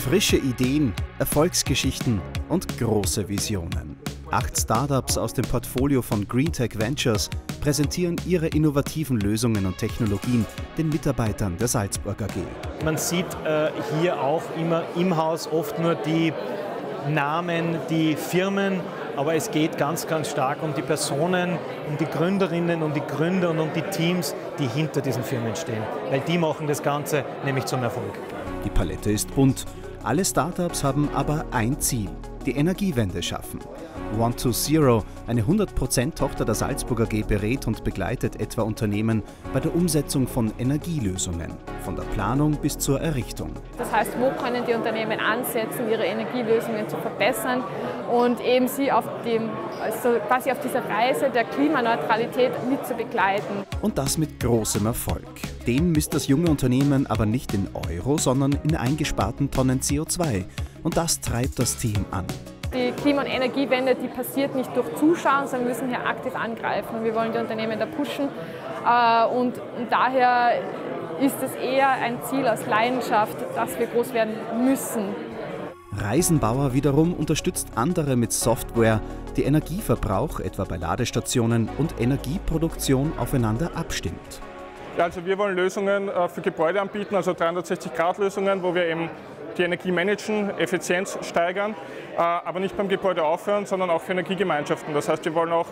Frische Ideen, Erfolgsgeschichten und große Visionen. Acht Startups aus dem Portfolio von GreenTech Ventures präsentieren ihre innovativen Lösungen und Technologien den Mitarbeitern der Salzburg AG. Man sieht äh, hier auch immer im Haus oft nur die Namen, die Firmen, aber es geht ganz, ganz stark um die Personen, um die Gründerinnen, um die Gründer und um die Teams, die hinter diesen Firmen stehen. Weil die machen das Ganze nämlich zum Erfolg. Die Palette ist bunt. Alle Startups haben aber ein Ziel, die Energiewende schaffen. One to Zero, eine 100% Tochter der Salzburger AG, berät und begleitet etwa Unternehmen bei der Umsetzung von Energielösungen, von der Planung bis zur Errichtung. Das heißt, wo können die Unternehmen ansetzen, ihre Energielösungen zu verbessern und eben sie auf dem, also quasi auf dieser Reise der Klimaneutralität mit zu begleiten. Und das mit großem Erfolg. Den misst das junge Unternehmen aber nicht in Euro, sondern in eingesparten Tonnen CO2. Und das treibt das Team an. Die Klima- und Energiewende, die passiert nicht durch Zuschauen, sondern wir müssen hier aktiv angreifen. Und wir wollen die Unternehmen da pushen. Äh, und, und daher ist es eher ein Ziel aus Leidenschaft, dass wir groß werden müssen. Reisenbauer wiederum unterstützt andere mit Software, die Energieverbrauch etwa bei Ladestationen und Energieproduktion aufeinander abstimmt. Ja, also wir wollen Lösungen äh, für Gebäude anbieten, also 360-Grad-Lösungen, wo wir eben die Energie managen, Effizienz steigern, äh, aber nicht beim Gebäude aufhören, sondern auch für Energiegemeinschaften. Das heißt, wir wollen auch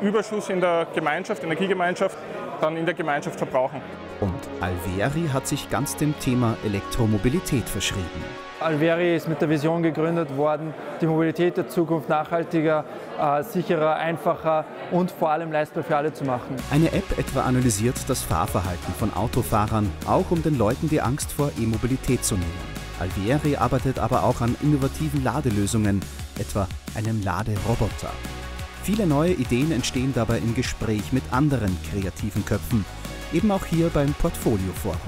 äh, Überschuss in der Gemeinschaft, Energiegemeinschaft, dann in der Gemeinschaft verbrauchen. Und Alveri hat sich ganz dem Thema Elektromobilität verschrieben. Alveri ist mit der Vision gegründet worden, die Mobilität der Zukunft nachhaltiger, äh, sicherer, einfacher und vor allem leistbar für alle zu machen. Eine App etwa analysiert das Fahrverhalten von Autofahrern, auch um den Leuten die Angst vor E-Mobilität zu nehmen. Alvieri arbeitet aber auch an innovativen Ladelösungen, etwa einem Laderoboter. Viele neue Ideen entstehen dabei im Gespräch mit anderen kreativen Köpfen, eben auch hier beim Portfolio Forum.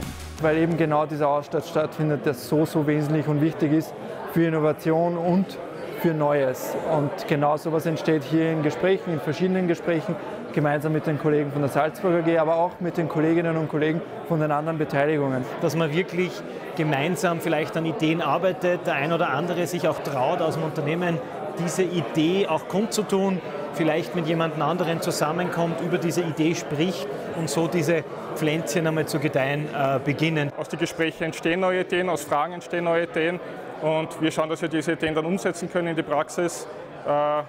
Weil eben genau dieser Austausch stattfindet, der so, so wesentlich und wichtig ist für Innovation und für Neues. Und genau so etwas entsteht hier in Gesprächen, in verschiedenen Gesprächen, gemeinsam mit den Kollegen von der Salzburger AG, aber auch mit den Kolleginnen und Kollegen von den anderen Beteiligungen. Dass man wirklich gemeinsam vielleicht an Ideen arbeitet, der ein oder andere sich auch traut, aus dem Unternehmen diese Idee auch kundzutun, vielleicht mit jemand anderen zusammenkommt, über diese Idee spricht und so diese Pflänzchen einmal zu gedeihen äh, beginnen. Aus den Gesprächen entstehen neue Ideen, aus Fragen entstehen neue Ideen und wir schauen, dass wir diese Ideen dann umsetzen können in die Praxis. Äh,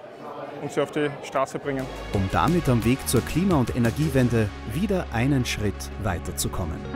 und sie auf die Straße bringen. Um damit am Weg zur Klima- und Energiewende wieder einen Schritt weiterzukommen.